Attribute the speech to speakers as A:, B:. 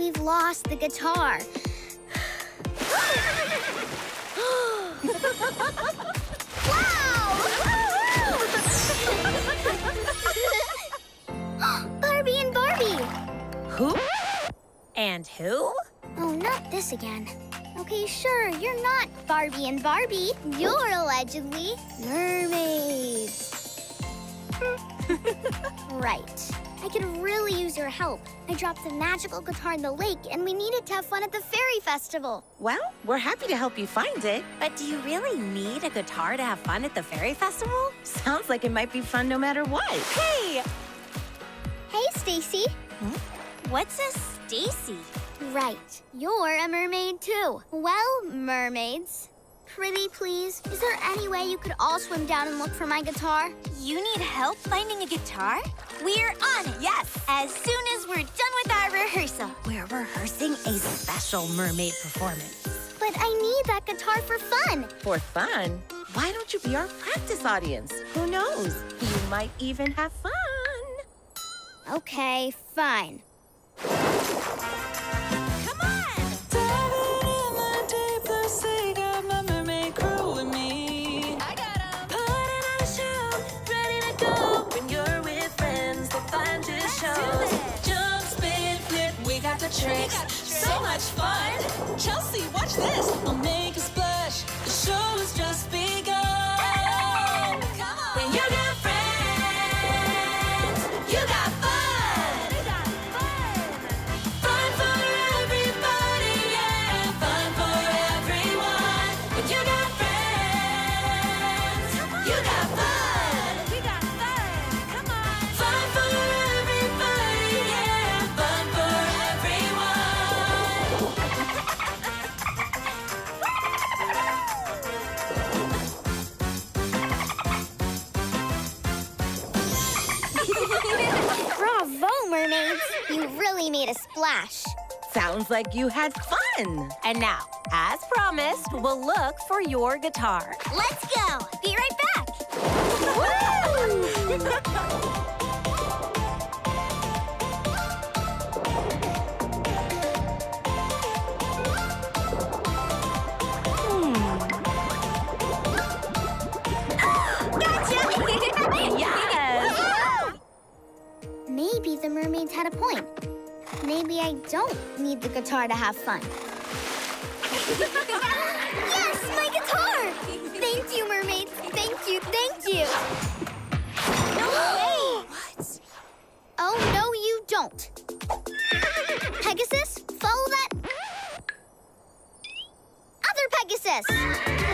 A: we've lost the guitar. wow! Barbie and Barbie!
B: Who? And who?
A: Oh, not this again. Okay, sure, you're not Barbie and Barbie. You're allegedly mermaids. right. I could really use your help. I dropped the magical guitar in the lake, and we needed to have fun at the fairy festival.
B: Well, we're happy to help you find it.
C: But do you really need a guitar to have fun at the fairy festival?
B: Sounds like it might be fun no matter what.
C: Hey!
A: Hey, Stacy.
C: Hmm? What's a Stacy?
A: Right. You're a mermaid, too. Well, mermaids, pretty please, is there any way you could all swim down and look for my guitar?
C: You need help finding a guitar? We're on it! Yes! As soon as we're done with our rehearsal.
B: We're rehearsing a special mermaid performance.
A: But I need that guitar for fun.
B: For fun? Why don't you be our practice audience? Who knows? You might even have fun.
A: Okay, fine.
D: Tricks. So much fun! You
A: really made a splash.
B: Sounds like you had fun.
C: And now, as promised, we'll look for your guitar.
A: Let's go! Be right back! Maybe the mermaids had a point. Maybe I don't need the guitar to have fun. yes, my guitar! Thank you, mermaids. Thank you, thank you.
C: No way! What?
A: Oh, no, you don't. Pegasus, follow that. Other Pegasus!